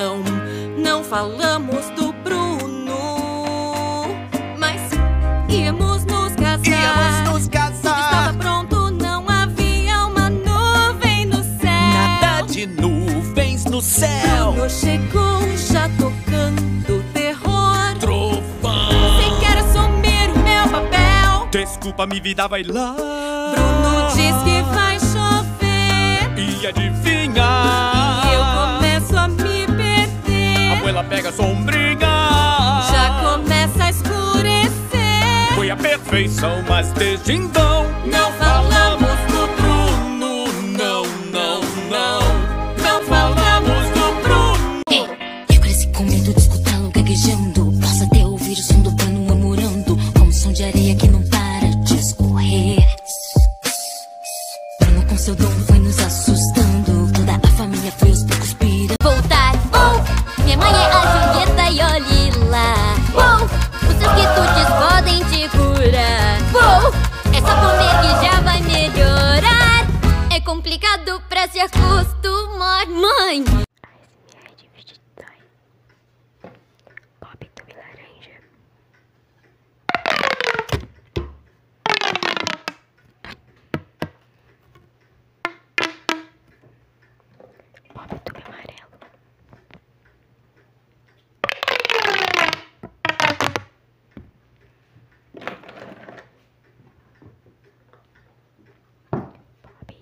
não, não falamos do Bruno. Mas íamos nos casar. Íamos nos Tudo estava casar. pronto, não havia uma nuvem no céu. Nada de nuvens no céu. Bruno chegou já tocando terror. Trovão. Sem quer assumir o meu papel. Desculpa, minha vida vai lá. Bruno diz que vai chover. E adivinha? Abuela pega sombrinha. Já começa a escurecer. Foi a perfeição, mas desde então seus quitutes podem te curar. Oh, é só comer que já vai melhorar. É complicado pra se acostumar, mãe.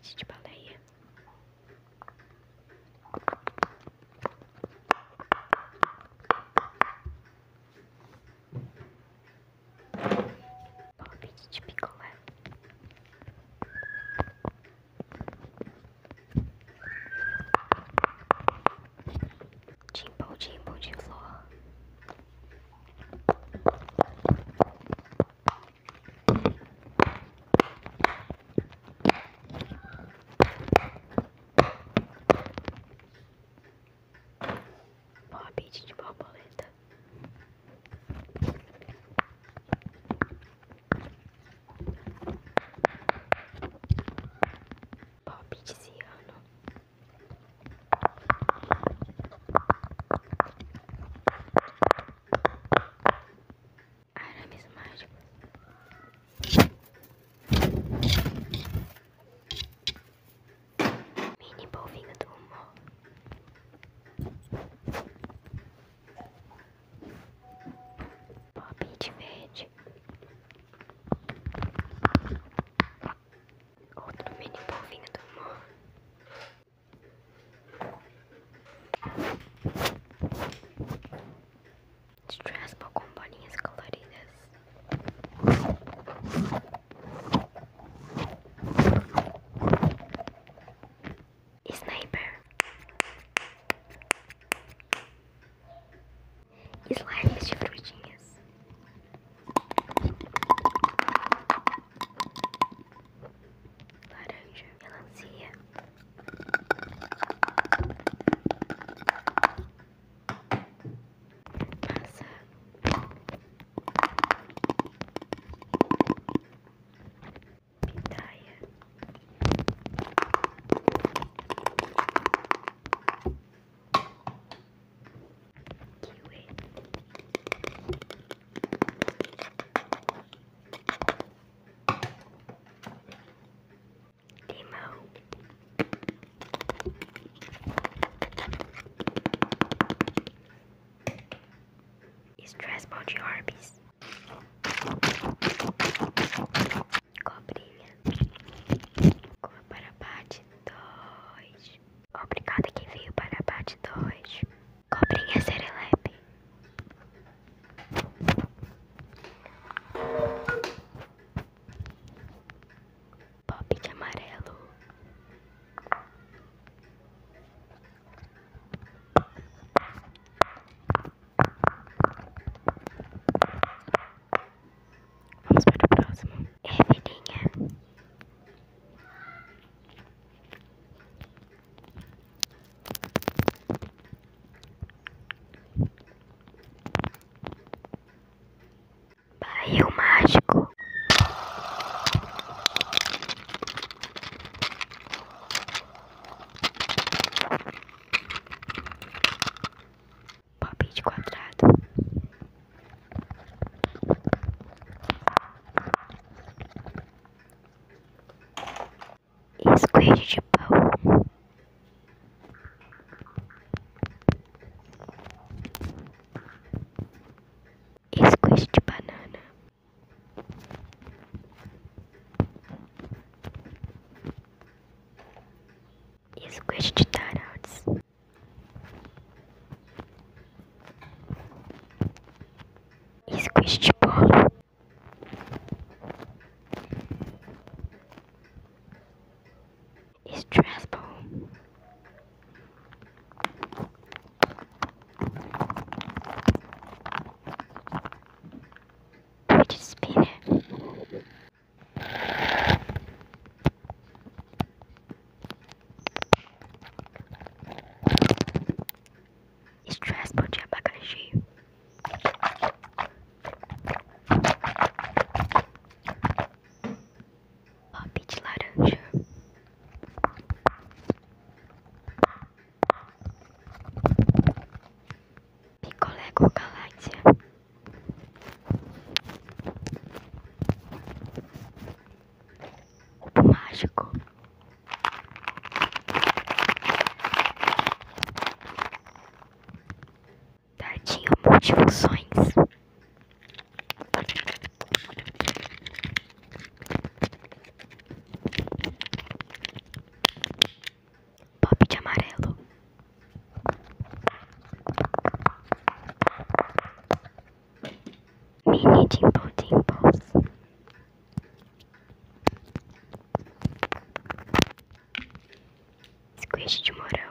Спасибо. Arby's. ಬೆಳೆಸಬೇಕು? tadinho Tadinho multifuncional. longe de morar.